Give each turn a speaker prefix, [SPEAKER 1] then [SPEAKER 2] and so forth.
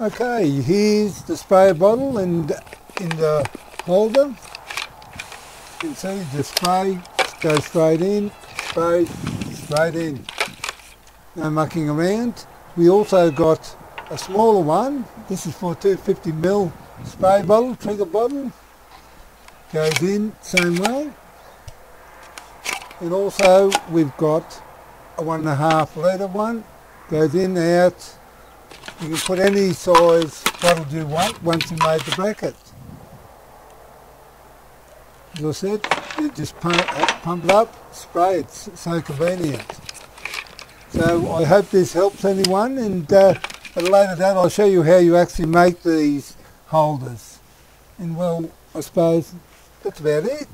[SPEAKER 1] Okay, here's the spray bottle and in the holder. You can see the spray goes straight in, spray straight in. No mucking around. We also got a smaller one. This is for 250ml spray bottle, trigger bottle. Goes in same way. And also we've got a one and a half litre one. Goes in, out. You can put any size bottle you want once you made the bracket. As I said, you just pump, pump it up, spray, it's so convenient. So I hope this helps anyone and uh, at a later date I'll show you how you actually make these holders. And well, I suppose that's about it.